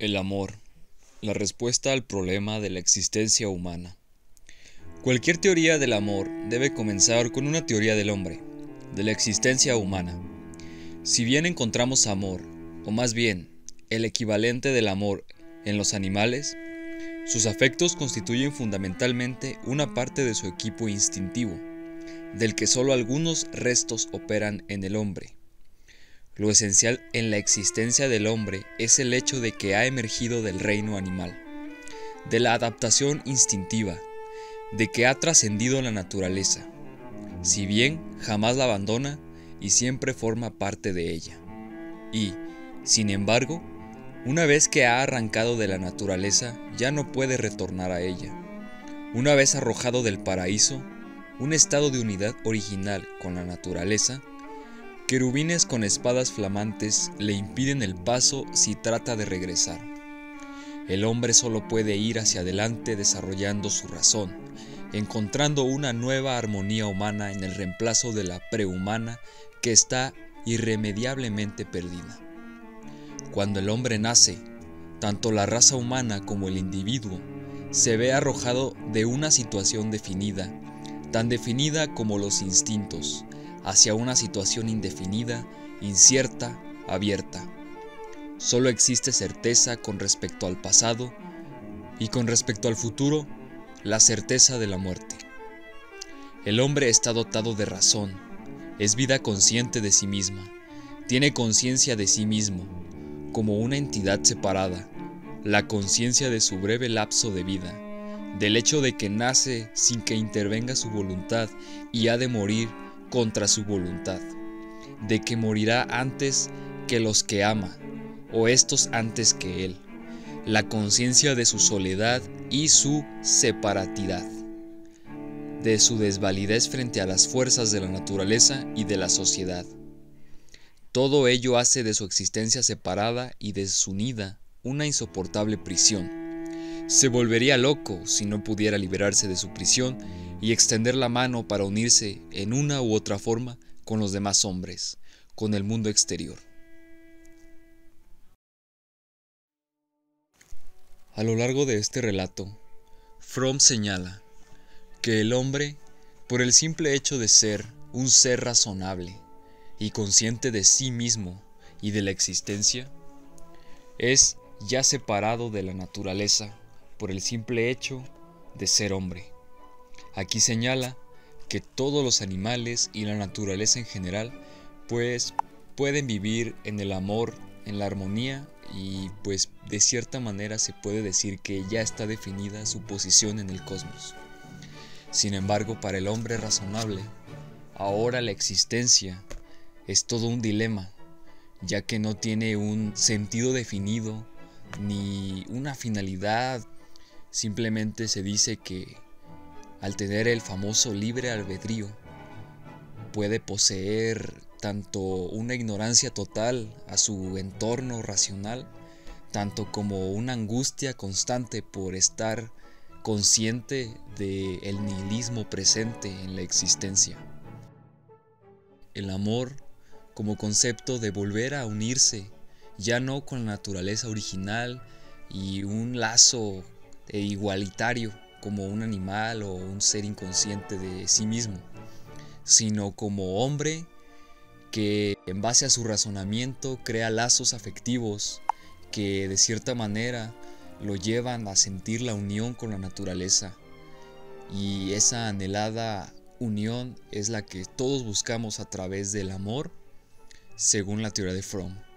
El amor, la respuesta al problema de la existencia humana. Cualquier teoría del amor debe comenzar con una teoría del hombre, de la existencia humana. Si bien encontramos amor, o más bien el equivalente del amor en los animales, sus afectos constituyen fundamentalmente una parte de su equipo instintivo, del que solo algunos restos operan en el hombre. Lo esencial en la existencia del hombre es el hecho de que ha emergido del reino animal, de la adaptación instintiva, de que ha trascendido la naturaleza, si bien jamás la abandona y siempre forma parte de ella. Y, sin embargo, una vez que ha arrancado de la naturaleza, ya no puede retornar a ella. Una vez arrojado del paraíso, un estado de unidad original con la naturaleza, Querubines con espadas flamantes le impiden el paso si trata de regresar. El hombre solo puede ir hacia adelante desarrollando su razón, encontrando una nueva armonía humana en el reemplazo de la prehumana que está irremediablemente perdida. Cuando el hombre nace, tanto la raza humana como el individuo se ve arrojado de una situación definida, tan definida como los instintos, hacia una situación indefinida, incierta, abierta. Solo existe certeza con respecto al pasado y con respecto al futuro, la certeza de la muerte. El hombre está dotado de razón, es vida consciente de sí misma, tiene conciencia de sí mismo, como una entidad separada, la conciencia de su breve lapso de vida, del hecho de que nace sin que intervenga su voluntad y ha de morir contra su voluntad, de que morirá antes que los que ama, o estos antes que él, la conciencia de su soledad y su separatidad, de su desvalidez frente a las fuerzas de la naturaleza y de la sociedad. Todo ello hace de su existencia separada y desunida una insoportable prisión. Se volvería loco si no pudiera liberarse de su prisión y extender la mano para unirse en una u otra forma con los demás hombres, con el mundo exterior. A lo largo de este relato, Fromm señala que el hombre, por el simple hecho de ser un ser razonable y consciente de sí mismo y de la existencia, es ya separado de la naturaleza por el simple hecho de ser hombre. Aquí señala que todos los animales y la naturaleza en general pues pueden vivir en el amor, en la armonía y pues de cierta manera se puede decir que ya está definida su posición en el cosmos. Sin embargo, para el hombre razonable, ahora la existencia es todo un dilema, ya que no tiene un sentido definido ni una finalidad, simplemente se dice que al tener el famoso libre albedrío, puede poseer tanto una ignorancia total a su entorno racional, tanto como una angustia constante por estar consciente del el nihilismo presente en la existencia. El amor como concepto de volver a unirse, ya no con la naturaleza original y un lazo igualitario, como un animal o un ser inconsciente de sí mismo, sino como hombre que en base a su razonamiento crea lazos afectivos que de cierta manera lo llevan a sentir la unión con la naturaleza. Y esa anhelada unión es la que todos buscamos a través del amor, según la teoría de Fromm.